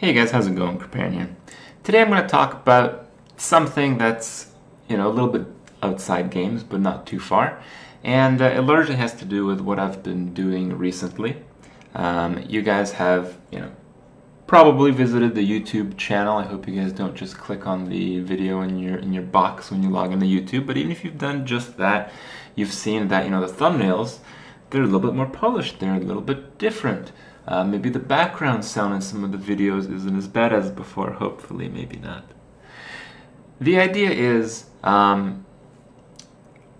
Hey guys, how's it going? Here. Today I'm going to talk about something that's, you know, a little bit outside games, but not too far. And uh, it largely has to do with what I've been doing recently. Um, you guys have, you know, probably visited the YouTube channel. I hope you guys don't just click on the video in your in your box when you log into YouTube. But even if you've done just that, you've seen that, you know, the thumbnails, they're a little bit more polished. They're a little bit different. Uh, maybe the background sound in some of the videos isn't as bad as before, hopefully, maybe not. The idea is, um,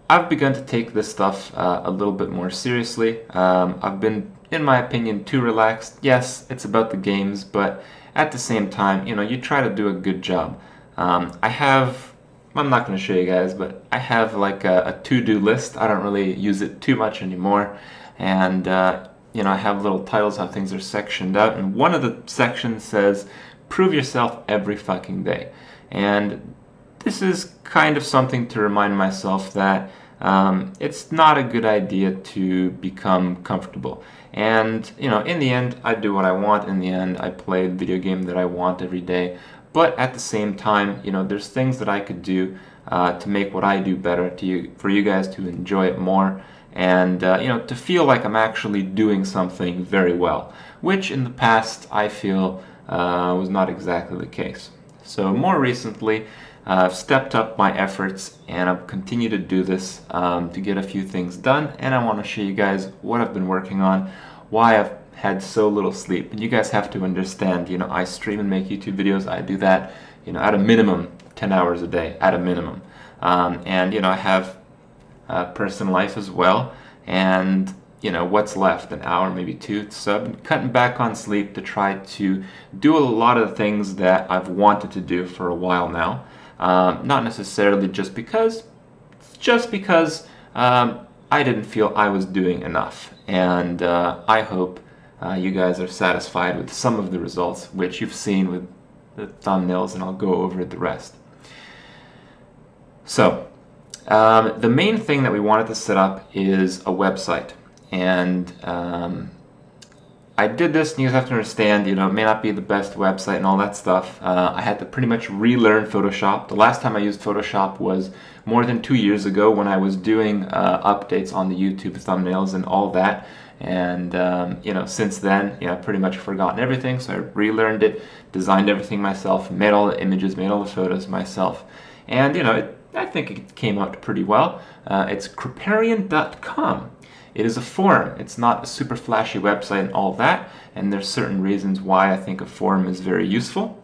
I've begun to take this stuff uh, a little bit more seriously. Um, I've been, in my opinion, too relaxed. Yes, it's about the games, but at the same time, you know, you try to do a good job. Um, I have, I'm not going to show you guys, but I have like a, a to-do list. I don't really use it too much anymore. And uh, you know, I have little titles how things are sectioned out, and one of the sections says, prove yourself every fucking day. And this is kind of something to remind myself that um, it's not a good idea to become comfortable. And, you know, in the end, I do what I want. In the end, I play the video game that I want every day. But at the same time, you know, there's things that I could do uh, to make what I do better, to you, for you guys to enjoy it more and uh, you know to feel like I'm actually doing something very well, which in the past I feel uh, was not exactly the case. So more recently, uh, I've stepped up my efforts and I've continued to do this um, to get a few things done. And I want to show you guys what I've been working on, why I've had so little sleep. And you guys have to understand, you know, I stream and make YouTube videos. I do that, you know, at a minimum 10 hours a day, at a minimum. Um, and, you know, I have uh, personal life as well. And you know what's left an hour maybe two. So i've been cutting back on sleep to try to do a lot of the things that i've wanted to do for a while now. Um, not necessarily just because just because um, i didn't feel i was doing enough. And uh, i hope uh, you guys are satisfied with some of the results which you've seen with the thumbnails and i'll go over the rest. So um, the main thing that we wanted to set up is a website. And um, I did this, and you have to understand, you know, it may not be the best website and all that stuff. Uh, I had to pretty much relearn Photoshop. The last time I used Photoshop was more than two years ago when I was doing uh, updates on the YouTube thumbnails and all that. And, um, you know, since then, you know, I've pretty much forgotten everything. So I relearned it, designed everything myself, made all the images, made all the photos myself. And, you know, it I think it came out pretty well. Uh, it's Kripparrian.com. It is a forum. It's not a super flashy website and all that, and there's certain reasons why I think a forum is very useful.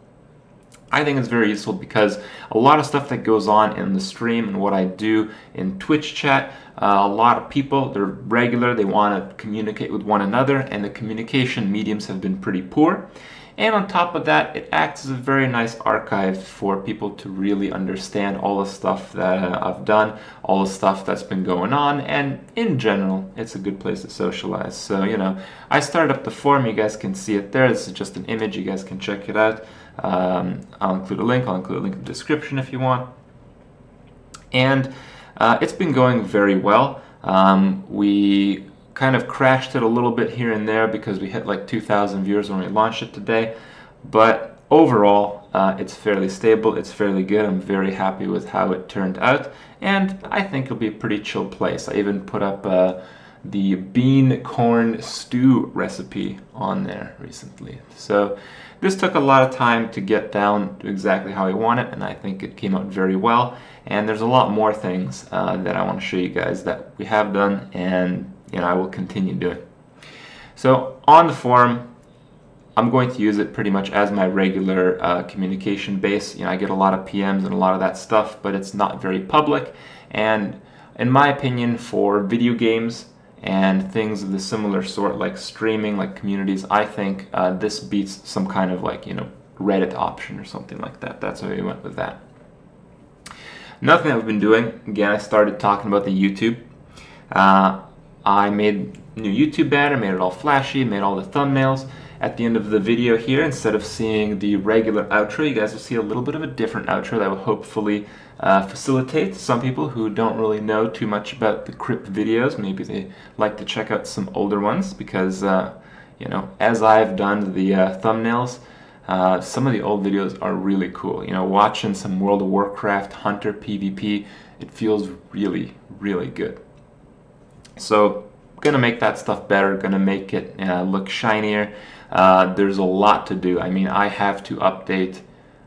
I think it's very useful because a lot of stuff that goes on in the stream and what I do in Twitch chat, uh, a lot of people, they're regular, they want to communicate with one another, and the communication mediums have been pretty poor. And on top of that, it acts as a very nice archive for people to really understand all the stuff that uh, I've done, all the stuff that's been going on, and in general, it's a good place to socialize. So, you know, I started up the forum, you guys can see it there. This is just an image, you guys can check it out. Um, I'll include a link, I'll include a link in the description if you want. And uh, it's been going very well. Um, we kind of crashed it a little bit here and there because we hit like 2,000 viewers when we launched it today. But overall, uh, it's fairly stable, it's fairly good. I'm very happy with how it turned out. And I think it'll be a pretty chill place. I even put up uh, the bean corn stew recipe on there recently. So this took a lot of time to get down to exactly how I want it, and I think it came out very well. And there's a lot more things uh, that I want to show you guys that we have done and know, I will continue doing. So on the forum, I'm going to use it pretty much as my regular uh, communication base. You know, I get a lot of PMs and a lot of that stuff, but it's not very public. And in my opinion, for video games and things of the similar sort, like streaming, like communities, I think uh, this beats some kind of like, you know, Reddit option or something like that. That's why we went with that. Nothing I've been doing, again, I started talking about the YouTube. Uh, I made new YouTube banner, made it all flashy, made all the thumbnails. At the end of the video here, instead of seeing the regular outro, you guys will see a little bit of a different outro that will hopefully uh, facilitate some people who don't really know too much about the Kripp videos. Maybe they like to check out some older ones because, uh, you know, as I've done the uh, thumbnails, uh, some of the old videos are really cool. You know, watching some World of Warcraft Hunter PvP, it feels really, really good. So, gonna make that stuff better, gonna make it uh, look shinier. Uh, there's a lot to do. I mean, I have to update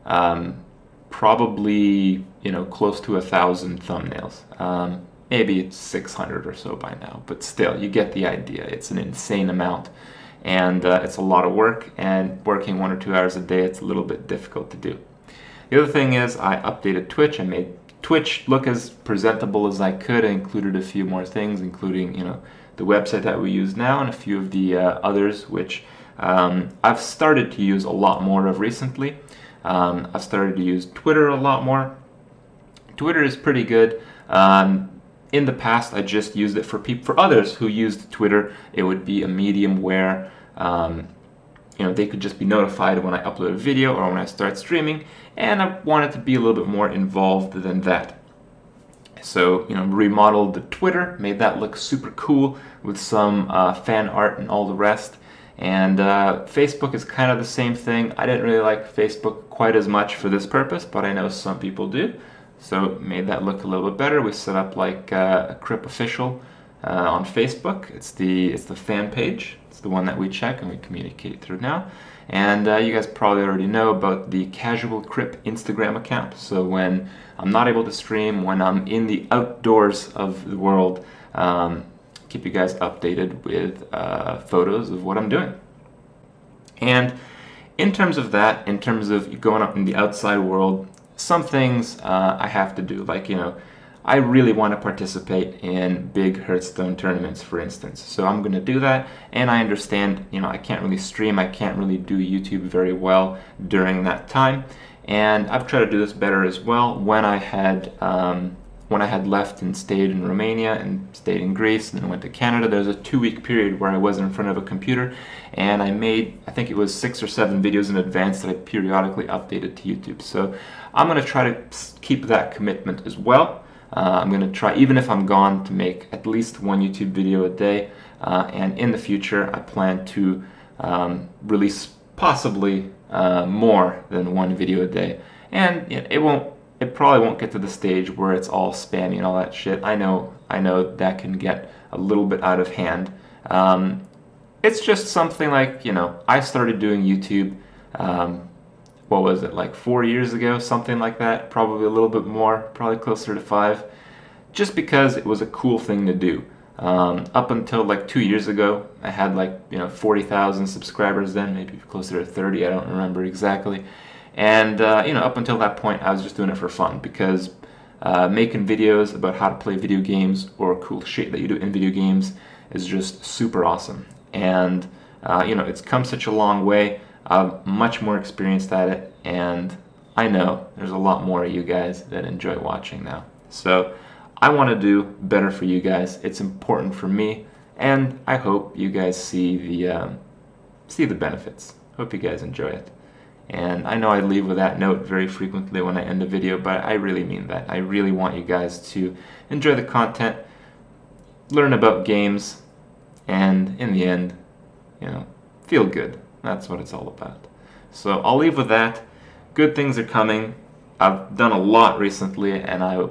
um, probably, you know, close to a thousand thumbnails. Um, maybe it's 600 or so by now, but still, you get the idea. It's an insane amount and uh, it's a lot of work and working one or two hours a day it's a little bit difficult to do. The other thing is I updated Twitch. I made Twitch look as presentable as I could. I included a few more things, including you know the website that we use now and a few of the uh, others, which um, I've started to use a lot more of recently. Um, I've started to use Twitter a lot more. Twitter is pretty good. Um, in the past, I just used it for people, for others who used Twitter. It would be a medium where um, you know they could just be notified when I upload a video or when I start streaming, and I wanted to be a little bit more involved than that. So you know, remodeled the Twitter, made that look super cool with some uh, fan art and all the rest. And uh, Facebook is kind of the same thing. I didn't really like Facebook quite as much for this purpose, but I know some people do. So made that look a little bit better. We set up like uh, a Kripp official uh, on Facebook. It's the it's the fan page. It's the one that we check and we communicate through now. And uh, you guys probably already know about the Casual Kripp Instagram account. So when I'm not able to stream, when I'm in the outdoors of the world, um, keep you guys updated with uh, photos of what I'm doing. And in terms of that, in terms of going out in the outside world, some things uh, I have to do, like, you know, I really want to participate in big Hearthstone tournaments, for instance. So I'm going to do that, and I understand, you know, I can't really stream, I can't really do YouTube very well during that time, and I've tried to do this better as well when I had um, when I had left and stayed in Romania and stayed in Greece and then went to Canada, there was a two week period where I was in front of a computer and I made, I think it was six or seven videos in advance that I periodically updated to YouTube. So I'm going to try to keep that commitment as well. Uh, I'm going to try, even if I'm gone, to make at least one YouTube video a day. Uh, and in the future, I plan to um, release possibly uh, more than one video a day. And it won't it probably won't get to the stage where it's all spammy and all that shit. I know, I know that can get a little bit out of hand. Um, it's just something like, you know, I started doing YouTube, um, what was it, like four years ago, something like that, probably a little bit more, probably closer to five, just because it was a cool thing to do. Um, up until like two years ago, I had like, you know, 40,000 subscribers then, maybe closer to 30, I don't remember exactly. And uh, you know, up until that point, I was just doing it for fun because uh, making videos about how to play video games or cool shit that you do in video games is just super awesome. And uh, you know, it's come such a long way. I'm much more experienced at it, and I know there's a lot more of you guys that enjoy watching now. So I want to do better for you guys. It's important for me, and I hope you guys see the um, see the benefits. Hope you guys enjoy it. And I know I leave with that note very frequently when I end a video, but I really mean that. I really want you guys to enjoy the content, learn about games, and in the end, you know, feel good. That's what it's all about. So I'll leave with that. Good things are coming. I've done a lot recently, and I,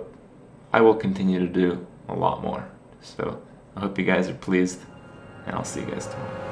I will continue to do a lot more. So I hope you guys are pleased, and I'll see you guys tomorrow.